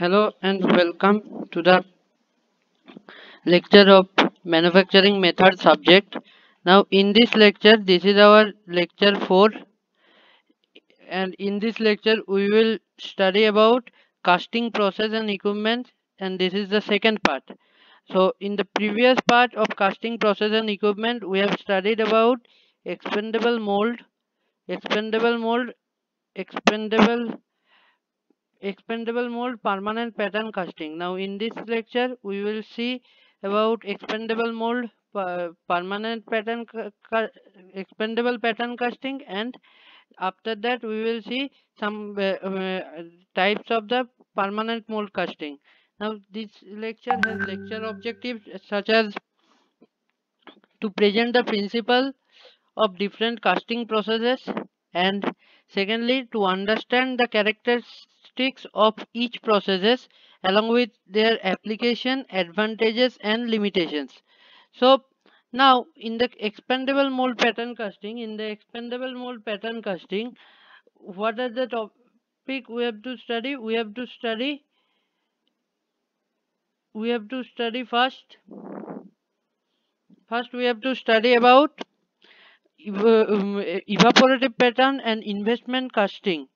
Hello and welcome to the lecture of manufacturing method subject. Now in this lecture, this is our lecture 4 and in this lecture we will study about casting process and equipment and this is the second part. So in the previous part of casting process and equipment, we have studied about expandable mold, expandable mold, expandable expandable mold permanent pattern casting. Now in this lecture we will see about expandable mold permanent pattern expandable pattern casting and after that we will see some uh, uh, types of the permanent mold casting. Now this lecture has lecture objectives such as to present the principle of different casting processes and secondly to understand the characters characteristics of each processes along with their application advantages and limitations. So now in the expandable mold pattern casting in the expandable mold pattern casting what are the topic we have to study? We have to study we have to study first first we have to study about um, evaporative pattern and investment casting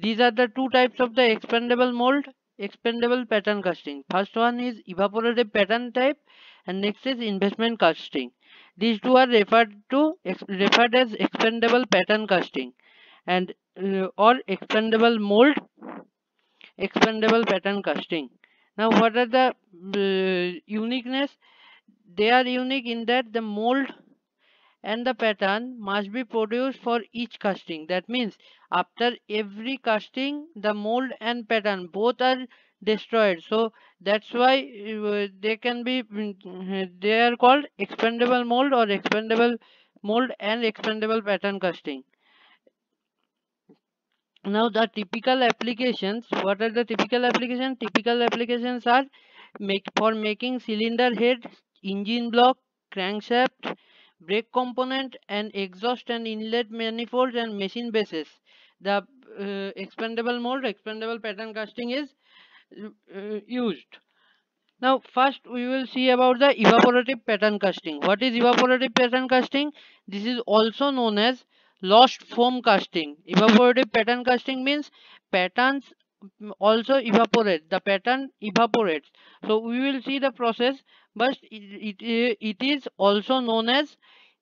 these are the two types of the expandable mold, expandable pattern casting. First one is evaporative pattern type and next is investment casting. These two are referred to referred as expandable pattern casting and uh, or expandable mold, expandable pattern casting. Now what are the uh, uniqueness? They are unique in that the mold and the pattern must be produced for each casting. That means after every casting the mold and pattern both are destroyed. So that's why uh, they can be mm, they are called expandable mold or expandable mold and expandable pattern casting. Now the typical applications, what are the typical applications? Typical applications are make for making cylinder head, engine block, crankshaft, brake component and exhaust and inlet manifolds and machine bases. The uh, expandable mold expandable pattern casting is uh, used. Now first we will see about the evaporative pattern casting. What is evaporative pattern casting? This is also known as lost foam casting. Evaporative pattern casting means patterns also evaporate the pattern evaporates. So we will see the process but it, it, it is also known as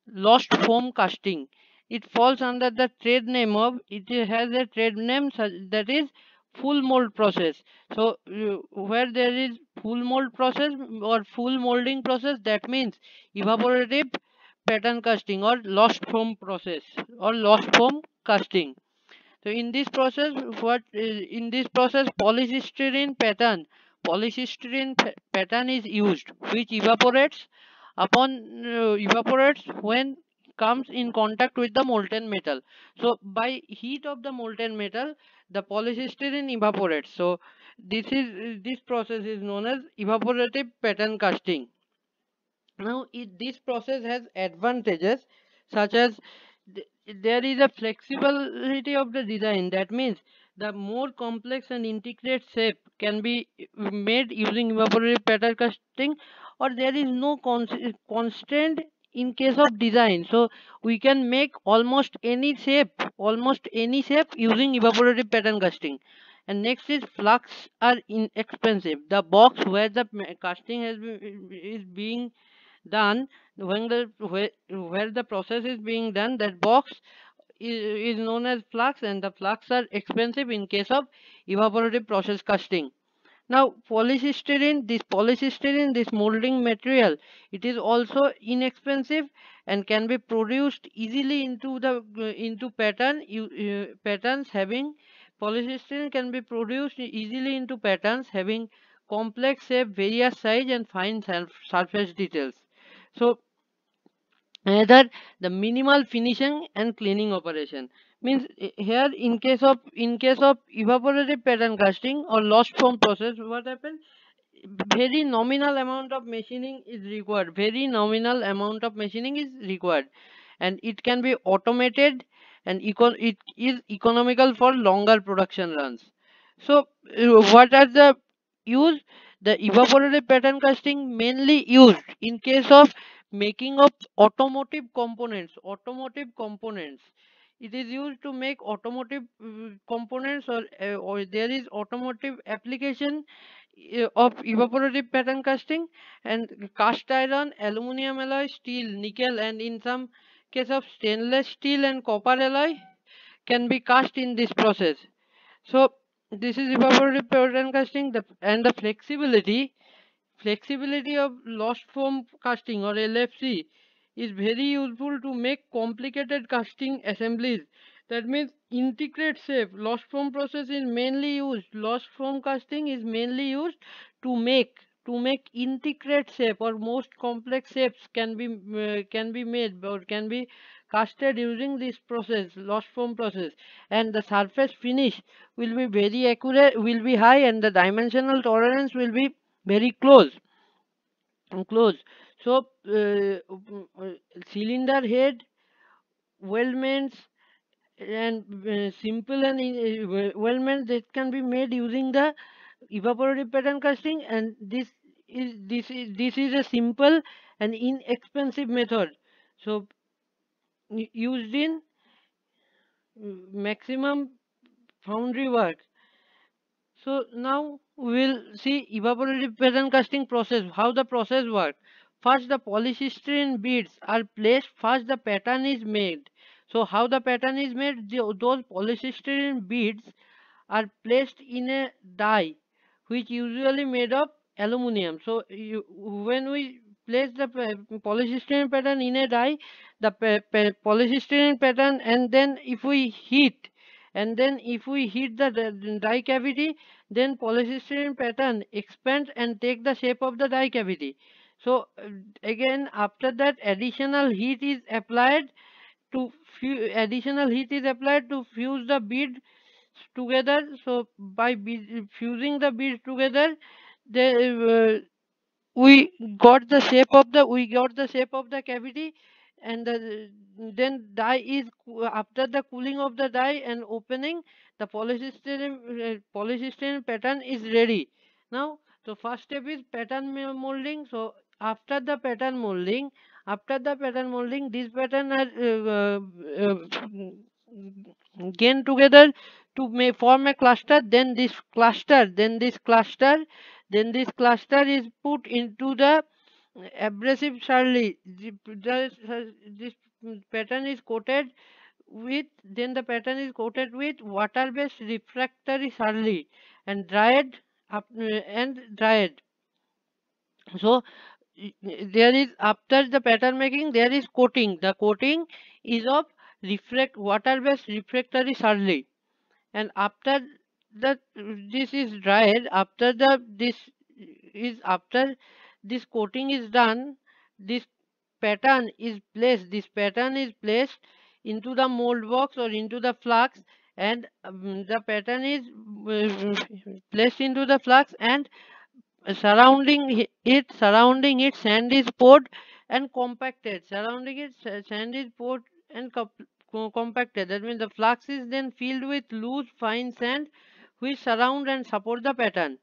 lost foam casting. It falls under the trade name of it has a trade name that is full mold process. So uh, where there is full mold process or full molding process that means evaporative pattern casting or lost foam process or lost foam casting so in this process what is in this process polystyrene pattern polystyrene pattern is used which evaporates upon uh, evaporates when comes in contact with the molten metal. So by heat of the molten metal the polystyrene evaporates. So this is this process is known as evaporative pattern casting. Now it, this process has advantages such as there is a flexibility of the design. That means the more complex and intricate shape can be uh, made using evaporative pattern casting or there is no constraint in case of design. So we can make almost any shape almost any shape using evaporative pattern casting. And next is flasks are inexpensive the box where the casting has been, is being done when the where, where the process is being done that box is, is known as flasks and the flasks are expensive in case of evaporative process casting. Now polystyrene this polystyrene this molding material it is also inexpensive and can be produced easily into the into pattern uh, patterns having polystyrene can be produced easily into patterns having complex shape various size and fine surface details so another the minimal finishing and cleaning operation. Means here in case of in case of evaporative pattern casting or lost foam process what happens? Very nominal amount of machining is required. Very nominal amount of machining is required. And it can be automated and it is economical for longer production runs. So uh, what are the use the evaporative pattern casting mainly used in case of making of automotive components automotive components. It is used to make automotive uh, components or, uh, or there is automotive application uh, of evaporative pattern casting and cast iron aluminum alloy steel nickel and in some case of stainless steel and copper alloy can be cast in this process. So this is evaporative pattern casting the, and the flexibility flexibility of lost foam casting or lfc is very useful to make complicated casting assemblies. That means integrate shape lost foam process is mainly used lost foam casting is mainly used to make to make integrate shape or most complex shapes can be uh, can be made or can be casted using this process lost foam process and the surface finish will be very accurate will be high and the dimensional tolerance will be very close. Close. So uh, uh, cylinder head weldments and uh, simple and uh, weldments that can be made using the evaporative pattern casting and this is this is this is a simple and inexpensive method. So used in maximum foundry work. So now we will see evaporative pattern casting process how the process works first the polystyrene beads are placed. First the pattern is made. So how the pattern is made? The, those polystyrene beads are placed in a die which usually made of aluminum. So you, when we place the polystyrene pattern in a die the polystyrene pattern and then if we heat and then if we heat the die cavity then polystyrene pattern expands and take the shape of the die cavity. So again after that additional heat is applied to additional heat is applied to fuse the bead together. So by fusing the beads together they uh, we got the shape of the we got the shape of the cavity and the, then die is after the cooling of the die and opening the polystyrene uh, polystyrene pattern is ready. Now the first step is pattern molding. So after the pattern molding after the pattern molding these pattern are uh, uh, gain together to may form a cluster then this cluster then this cluster then this cluster is put into the abrasive slurry this pattern is coated with then the pattern is coated with water based refractory slurry and dried up and dried so there is after the pattern making there is coating. The coating is of refract water based refractory slurry and after that this is dried after the this is after this coating is done this pattern is placed this pattern is placed into the mold box or into the flask and um, the pattern is uh, placed into the flask and surrounding it surrounding it sand is poured and compacted. Surrounding it sand is poured and compacted. That means the flask is then filled with loose fine sand which surround and support the pattern.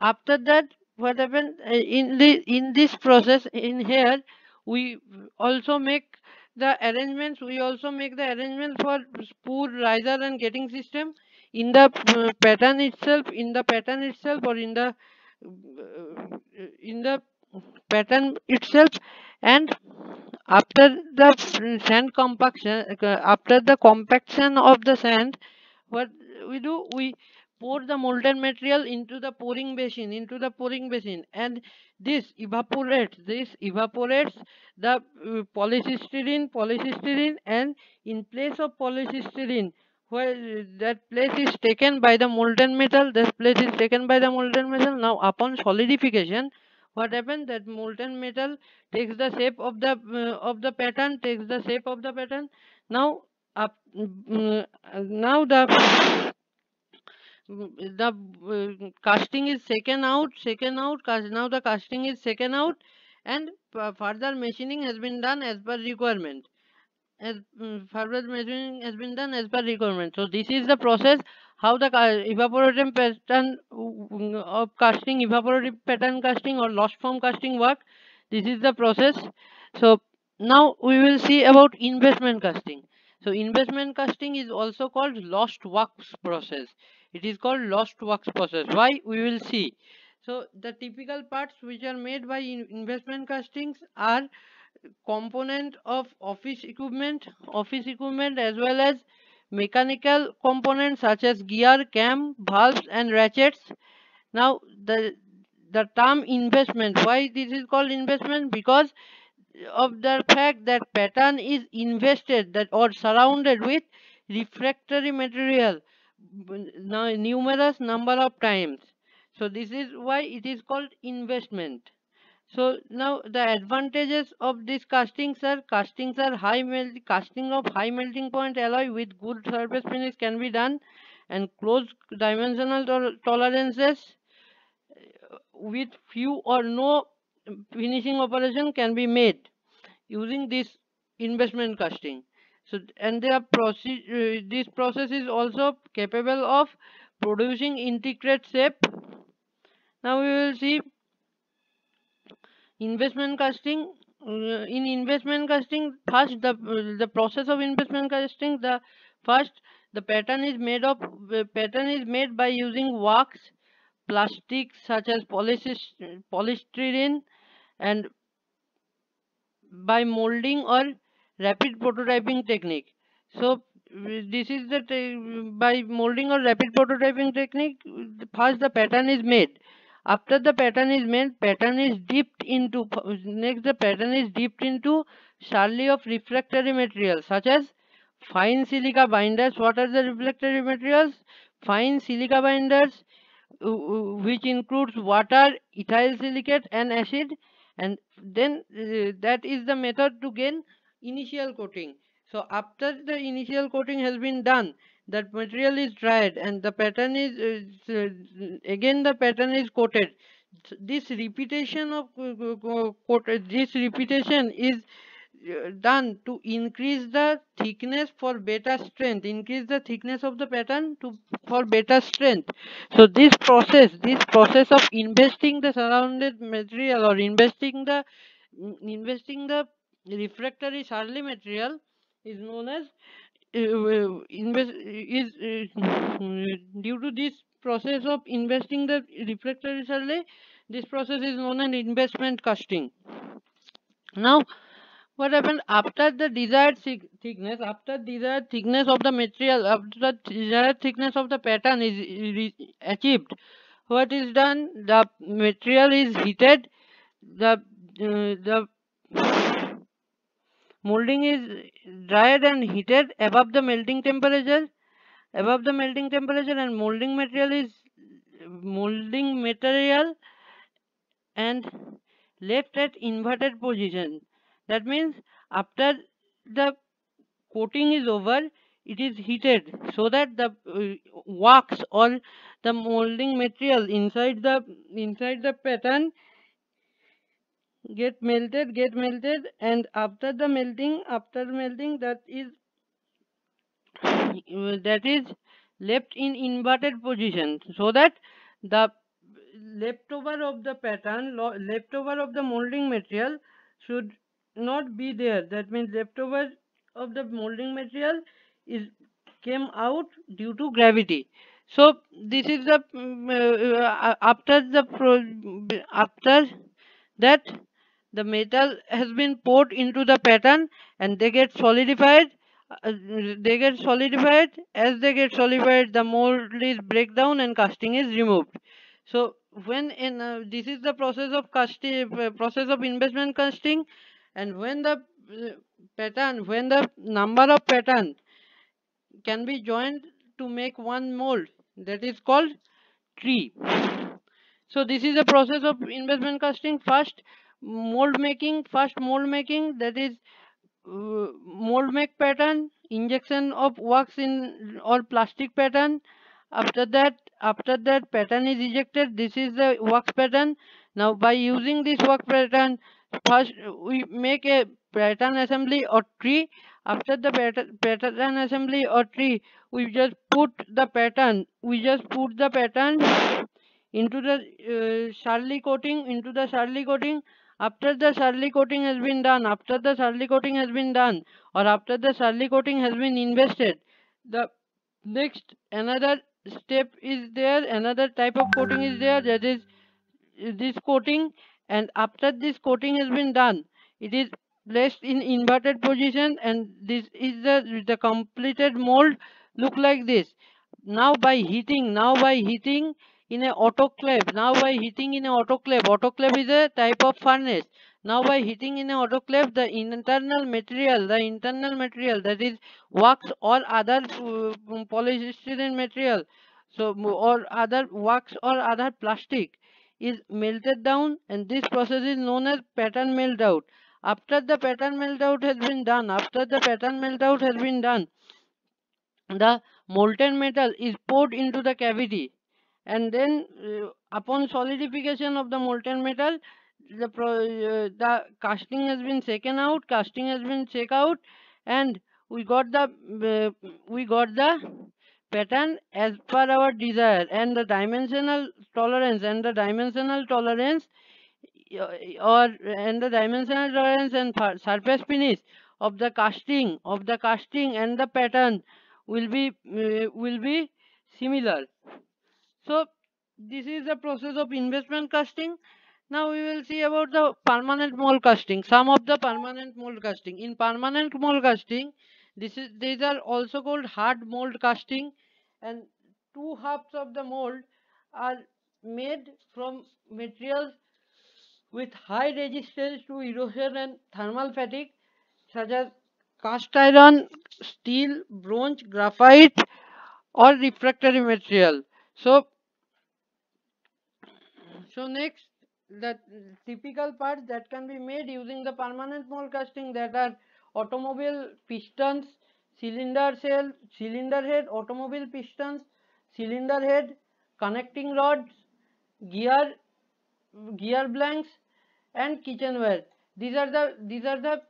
After that what happened uh, in the in this process in here we also make the arrangements we also make the arrangements for sprue riser and gating system in the uh, pattern itself in the pattern itself or in the uh, in the pattern itself. And after the sand compaction after the compaction of the sand what we do we pour the molten material into the pouring basin into the pouring basin and this evaporates this evaporates the uh, polystyrene polystyrene and in place of polystyrene where that place is taken by the molten metal this place is taken by the molten metal. Now upon solidification what happens? That molten metal takes the shape of the uh, of the pattern takes the shape of the pattern. Now up uh, now the the uh, casting is taken out taken out now the casting is taken out and further machining has been done as per requirement as mm, further measuring has been done as per requirement. So this is the process how the evaporative pattern of casting, evaporative pattern casting or lost foam casting work. This is the process. So now we will see about investment casting. So investment casting is also called lost wax process. It is called lost wax process. Why? We will see. So the typical parts which are made by investment castings are component of office equipment, office equipment as well as mechanical components such as gear, cam, valves and ratchets. Now the the term investment, why this is called investment? Because of the fact that pattern is invested that or surrounded with refractory material numerous number of times. So this is why it is called investment. So now the advantages of these castings are castings are high melt casting of high melting point alloy with good surface finish can be done and close dimensional tolerances uh, with few or no finishing operation can be made using this investment casting so and their process uh, this process is also capable of producing intricate shape. Now we will see investment casting. Uh, in investment casting first the uh, the process of investment casting the first the pattern is made of pattern is made by using wax plastic such as polystyrene and by molding or rapid prototyping technique. So this is the by molding or rapid prototyping technique first the pattern is made. After the pattern is made pattern is dipped into next the pattern is dipped into slurry of refractory material such as fine silica binders. What are the refractory materials? Fine silica binders which includes water ethyl silicate and acid. And then uh, that is the method to gain initial coating. So after the initial coating has been done that material is dried and the pattern is uh, again the pattern is coated. This repetition of uh, this repetition is uh, done to increase the thickness for better strength increase the thickness of the pattern to for better strength. So this process this process of investing the surrounded material or investing the investing the refractory slurry material is known as uh, invest is uh, due to this process of investing the refractory slurry this process is known as investment casting. Now what happened? After the desired thickness after desired thickness of the material after the desired thickness of the pattern is achieved what is done? The material is heated the uh, the molding is dried and heated above the melting temperature above the melting temperature and molding material is molding material and left at inverted position. That means after the coating is over it is heated so that the uh, wax or the molding material inside the inside the pattern get melted get melted and after the melting after melting that is that is left in inverted position so that the leftover of the pattern leftover of the molding material should not be there. That means leftover of the molding material is came out due to gravity. So this is the uh, after the after that the metal has been poured into the pattern and they get solidified uh, they get solidified. As they get solidified the mold is break down and casting is removed. So when in uh, this is the process of casting uh, process of investment casting and when the uh, pattern when the number of pattern can be joined to make one mold that is called tree. So this is the process of investment casting. First mold making first mold making that is uh, mold make pattern injection of wax in or plastic pattern. After that after that pattern is ejected this is the wax pattern. Now by using this wax pattern first we make a pattern assembly or tree. After the pattern, pattern assembly or tree we just put the pattern we just put the pattern into the uh, slurry coating into the slurry coating after the slurry coating has been done after the slurry coating has been done or after the slurry coating has been invested the next another step is there another type of coating is there that is this coating and after this coating has been done it is placed in inverted position and this is the the completed mold look like this. Now by heating now by heating in a autoclave. Now by heating in a autoclave autoclave is a type of furnace. Now by heating in a autoclave the internal material the internal material that is wax or other uh, polystyrene material so or other wax or other plastic is melted down and this process is known as pattern melt out after the pattern melt out has been done after the pattern melt out has been done the molten metal is poured into the cavity and then uh, upon solidification of the molten metal the uh, the casting has been shaken out casting has been shake out and we got the uh, we got the pattern as per our desire. And the dimensional tolerance and the dimensional tolerance uh, or and the dimensional tolerance and surface finish of the casting of the casting and the pattern will be uh, will be similar so this is the process of investment casting now we will see about the permanent mold casting some of the permanent mold casting in permanent mold casting this is these are also called hard mold casting and two halves of the mold are made from materials with high resistance to erosion and thermal fatigue such as cast iron, steel, bronze, graphite or refractory material. So, so next the typical parts that can be made using the permanent mold casting that are automobile pistons, cylinder shell, cylinder head, automobile pistons, cylinder head, connecting rods, gear, gear blanks, and kitchenware. These are the these are the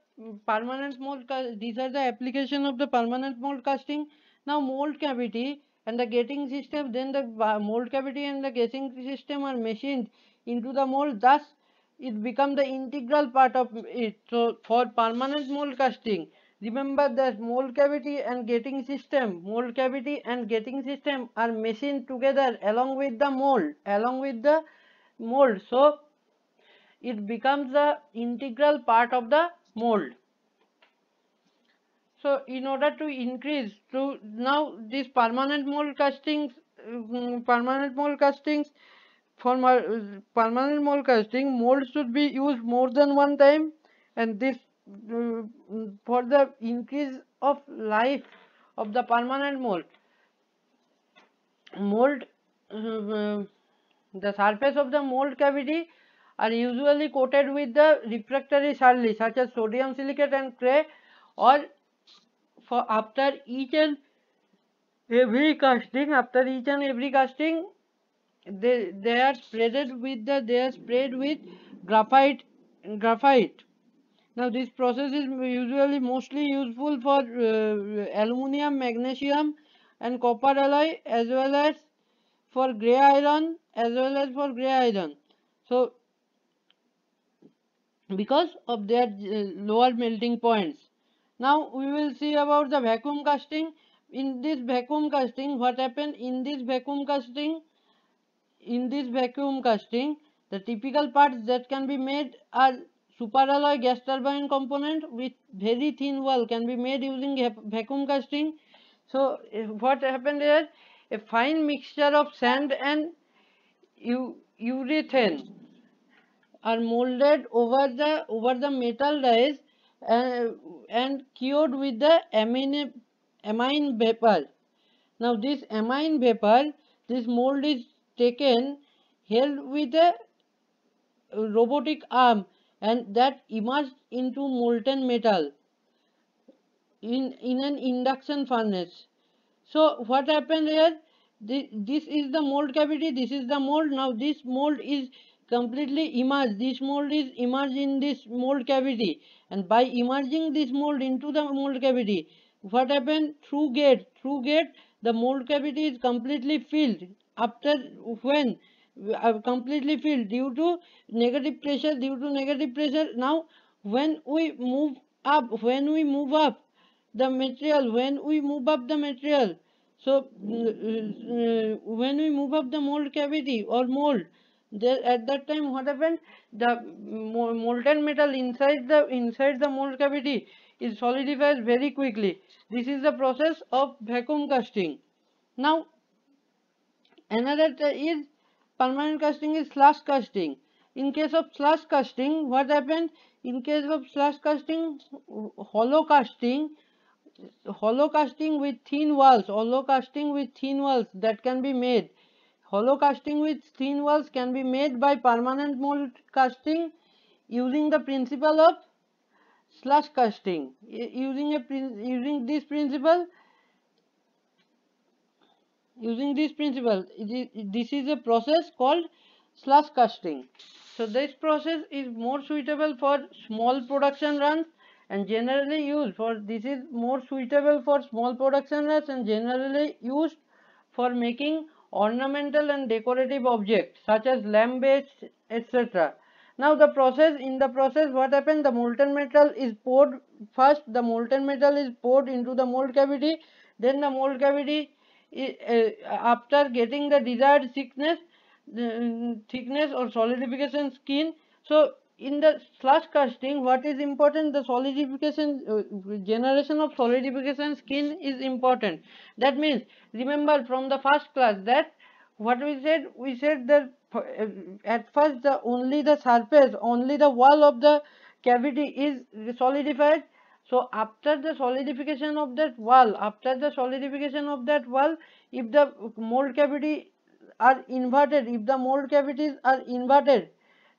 permanent mold. These are the application of the permanent mold casting. Now mold cavity and the gating system. Then the mold cavity and the gating system are machined into the mold. Thus, it become the integral part of it. So for permanent mold casting Remember that mold cavity and gating system, mold cavity and gating system are machined together along with the mold, along with the mold. So, it becomes the integral part of the mold. So, in order to increase, to now this permanent mold castings, um, permanent mold castings, for permanent mold casting, mold should be used more than one time. And this for the increase of life of the permanent mold mold uh, the surface of the mold cavity are usually coated with the refractory slurry such as sodium silicate and clay or for after each and every casting after each and every casting they they are spreaded with the they are sprayed with graphite graphite now this process is usually mostly useful for uh, aluminium, magnesium and copper alloy as well as for grey iron as well as for grey iron. So because of their uh, lower melting points. Now we will see about the vacuum casting. In this vacuum casting what happened in this vacuum casting in this vacuum casting the typical parts that can be made are Superalloy gas turbine component with very thin wall can be made using vacuum casting. So what happened is a fine mixture of sand and urethane are molded over the over the metal dies uh, and cured with the amine amine vapor. Now this amine vapor, this mold is taken held with a robotic arm and that emerged into molten metal in, in an induction furnace. So what happened here? This, this is the mold cavity, this is the mold. Now this mold is completely emerged. This mold is emerged in this mold cavity and by emerging this mold into the mold cavity, what happened? Through gate, through gate the mold cavity is completely filled. After when uh, completely filled due to negative pressure, due to negative pressure. Now when we move up, when we move up the material, when we move up the material, so uh, when we move up the mold cavity or mold, there at that time what happened? The molten metal inside the inside the mold cavity is solidifies very quickly. This is the process of vacuum casting. Now another is permanent casting is slush casting. In case of slush casting, what happened? In case of slush casting, hollow casting, hollow casting with thin walls, hollow casting with thin walls that can be made. Hollow casting with thin walls can be made by permanent mold casting using the principle of slush casting. Using a using this principle, using this principle, this is a process called slush casting. So this process is more suitable for small production runs and generally used for this is more suitable for small production runs and generally used for making ornamental and decorative objects such as lamp beds etc. Now the process in the process what happened the molten metal is poured first the molten metal is poured into the mold cavity then the mold cavity uh, after getting the desired thickness the thickness or solidification skin so in the slush casting what is important the solidification uh, generation of solidification skin is important. That means remember from the first class that what we said we said that uh, at first the only the surface only the wall of the cavity is solidified. So after the solidification of that wall after the solidification of that wall if the mold cavity are inverted if the mold cavities are inverted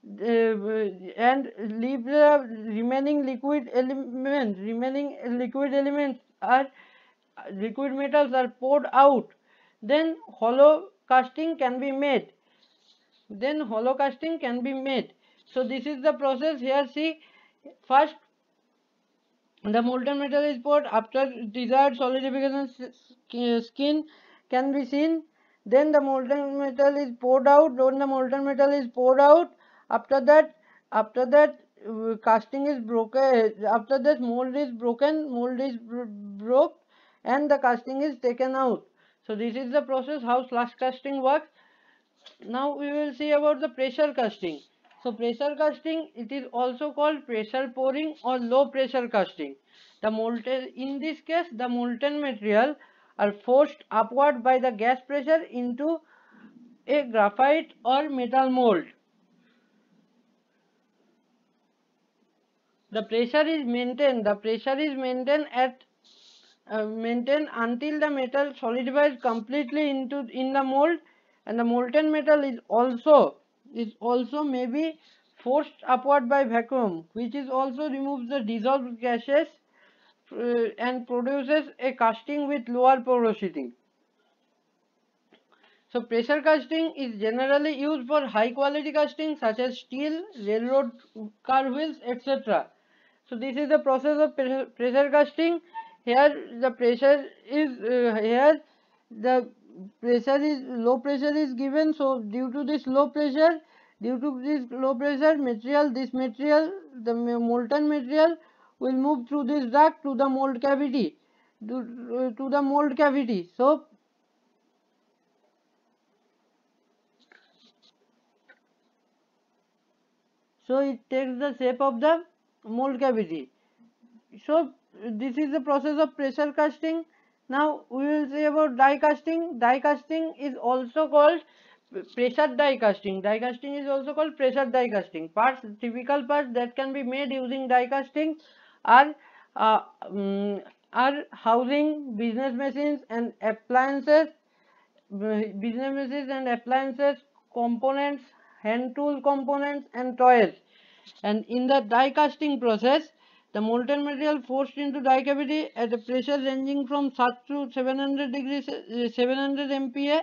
Uh, and leave the remaining liquid elements remaining liquid elements are liquid metals are poured out. Then hollow casting can be made. Then hollow casting can be made. So this is the process. Here see first the molten metal is poured. After desired solidification uh, skin can be seen. Then the molten metal is poured out. When the molten metal is poured out after that after that uh, casting is broken after that mold is broken mold is broke and the casting is taken out. So this is the process how slush casting works. Now we will see about the pressure casting. So pressure casting it is also called pressure pouring or low pressure casting. The molten in this case the molten material are forced upward by the gas pressure into a graphite or metal mold the pressure is maintained. The pressure is maintained at uh, maintained until the metal solidifies completely into in the mold. And the molten metal is also is also maybe forced upward by vacuum which is also removes the dissolved gases uh, and produces a casting with lower porosity. So pressure casting is generally used for high quality casting such as steel, railroad car wheels etc. So this is the process of pressure casting. Here the pressure is uh, here the pressure is low pressure is given. So due to this low pressure, due to this low pressure material, this material, the molten material will move through this duct to the mold cavity, to, uh, to the mold cavity. So so it takes the shape of the mold cavity. So this is the process of pressure casting. Now we will say about die casting. Die casting is also called pressure die casting. Die casting is also called pressure die casting. Parts, typical parts that can be made using die casting are uh, um, are housing, business machines and appliances, business machines and appliances, components, hand tool components and toys and in the die casting process the molten material forced into die cavity at a pressure ranging from 6 to 700 degrees uh, 700 MPa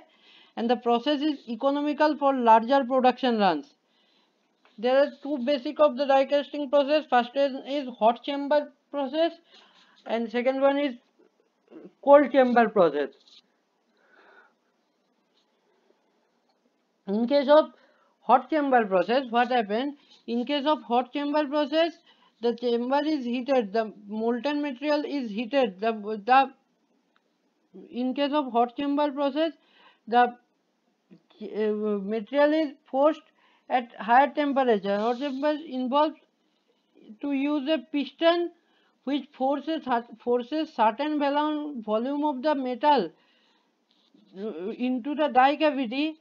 and the process is economical for larger production runs. There are two basic of the die casting process. First is hot chamber process and second one is cold chamber process. In case of hot chamber process what happens in case of hot chamber process the chamber is heated the molten material is heated. The the in case of hot chamber process the uh, material is forced at higher temperature. Hot chamber involves to use a piston which forces forces certain volume of the metal uh, into the die cavity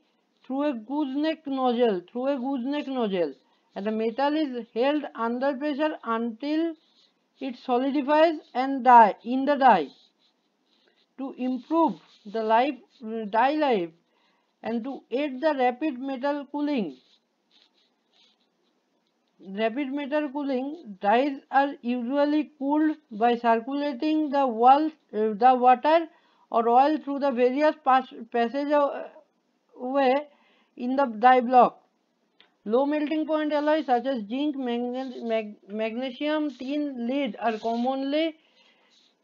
through a gooseneck nozzle through a gooseneck nozzle and the metal is held under pressure until it solidifies and die in the die. To improve the life die life and to aid the rapid metal cooling. Rapid metal cooling dies are usually cooled by circulating the wall uh, the water or oil through the various pass passageway in the die block low melting point alloys such as zinc mag magnesium tin lead are commonly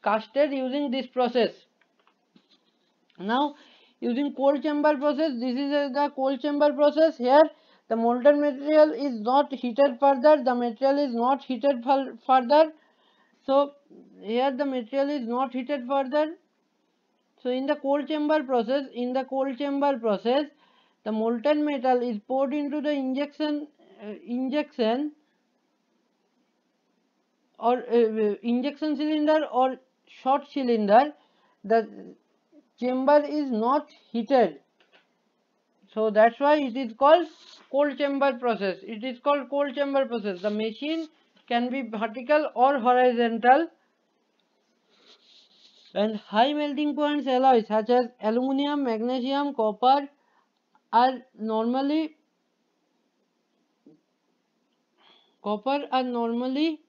casted using this process. Now using cold chamber process this is the cold chamber process. Here the molten material is not heated further. The material is not heated further. So here the material is not heated further. So in the cold chamber process in the cold chamber process the molten metal is poured into the injection uh, injection or uh, injection cylinder or shot cylinder. The chamber is not heated. So that's why it is called cold chamber process. It is called cold chamber process. The machine can be vertical or horizontal. And high melting points alloys such as aluminum magnesium copper are normally copper are normally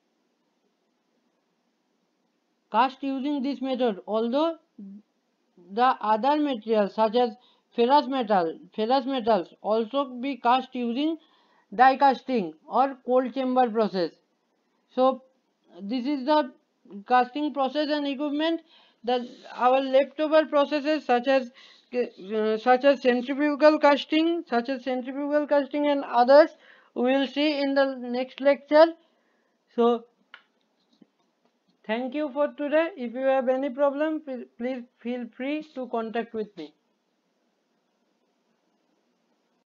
cast using this method although the other materials such as ferrous metal ferrous metals also be cast using die casting or cold chamber process. So this is the casting process and equipment that our leftover processes such as uh, such as centrifugal casting such as centrifugal casting and others we will see in the next lecture. So thank you for today. If you have any problem please feel free to contact with me